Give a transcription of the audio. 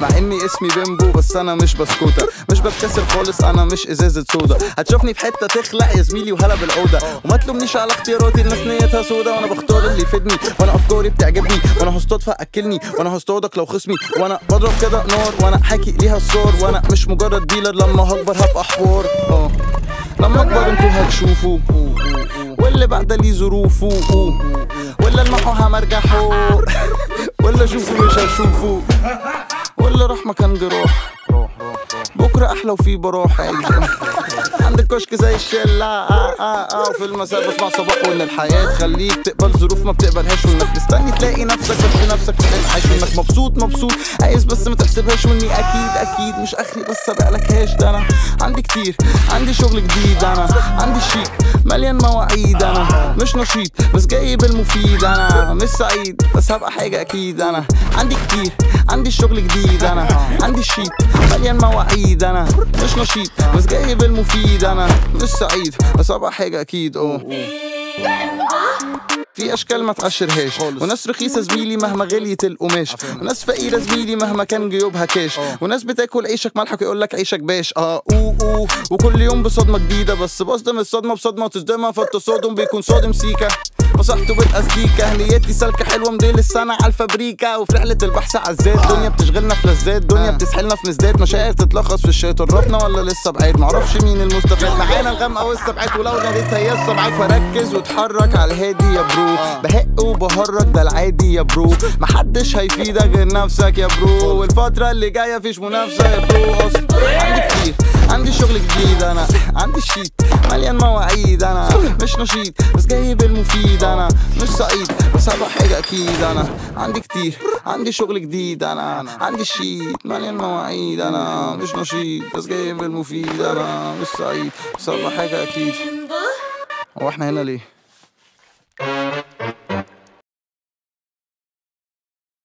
مع اني اسمي بيمبو بس أنا مش بسكوتة. مش بتكسر خالص أنا مش ازازة سودا. هتشوفني في حتة تخلع يا زميلي وهلا بالعودة. وما تلومنيش على اختياراتي الناس نيتها سودا وأنا بختار اللي يفيدني وأنا أفكاري بتعجبني. وأنا هصطاد فاكلني وأنا هصطادك لو خصمي. وأنا بضرب كده نار وأنا حاكي ليها الصار وأنا مش مجرد ديلر لما هكبر هبقى حوار. آه. لما أكبر أنتوا هتشوفوا. واللي بعد لي ظروفه. ولا المحوها مرجحوا ولا شوفوا مش هشوفوا ولا راح مكان جراح بكرة أحلى وفي براح عادي عندك كشك زي الشلة. آه آه آه وفي المساء بسمع صباح وإن الحياة تخليك تقبل ظروف ما بتقبلهاش وإنك مستني تلاقي نفسك بس نفسك في عايش وإنك مبسوط مبسوط. عايز بس ما تحسبهاش وإني أكيد أكيد. مش آخري بس أبقلكهاش ده أنا عندي كتير. عندي شغل جديد. أنا عندي شيك مليان مواعيد. أنا مش نشيط بس جايب المفيد. أنا مش سعيد بس هبقى حاجة أكيد. أنا عندي كتير. عندي شغل جديد. أنا عندي شيك مليان مواعيد. أنا مش نشيط بس جايب المفيد أنا مش سعيد بس هبقى حاجة أكيد أوه. في أشكال ما تقشرهاش وناس رخيصه زميلي مهما غليت القماش. وناس فقيره زميلي مهما كان جيوبها كاش وناس بتاكل عيشك ملحك يقول لك عيشك باش. آه أوه أوه. وكل يوم بصدمة جديدة. بس بصدم الصدمة بصدمة وتصدمها فالتصادم بيكون صادم سيكا. مسحته بالاستيكه هنيتي سالكة حلوة. مديل السنة على الفابريكا. وفي رحلة البحث على الذات دنيا بتشغلنا في لذات. دنيا بتسحلنا في مزدات مشاعر تتلخص في الشات. قربنا ولا لسه بعيد؟ معرفش مين المستفاد. معانا الغامقه والسبعات ولو ناديت هي السبعات. فركز واتحرك على الهادي يا bro. بهق وبهرج ده العادي يا bro. محدش هيفيدك غير نفسك يا bro. والفترة اللي جاية فيش منافسة يا bro. أصلا عندي كتير عندي شغل جديد أنا. عندي شيت مليان مواعيد أنا. مش نشيط بس جايب المفيد أنا. مش سعيد بس هبقى حاجة أكيد أنا. عندي كتير عندي شغل جديد أنا. عندي شيت مليان مواعيد أنا. مش نشيط بس جايب المفيد أنا. مش سعيد بس هبقى حاجة أكيد. هو إحنا هنا ليه؟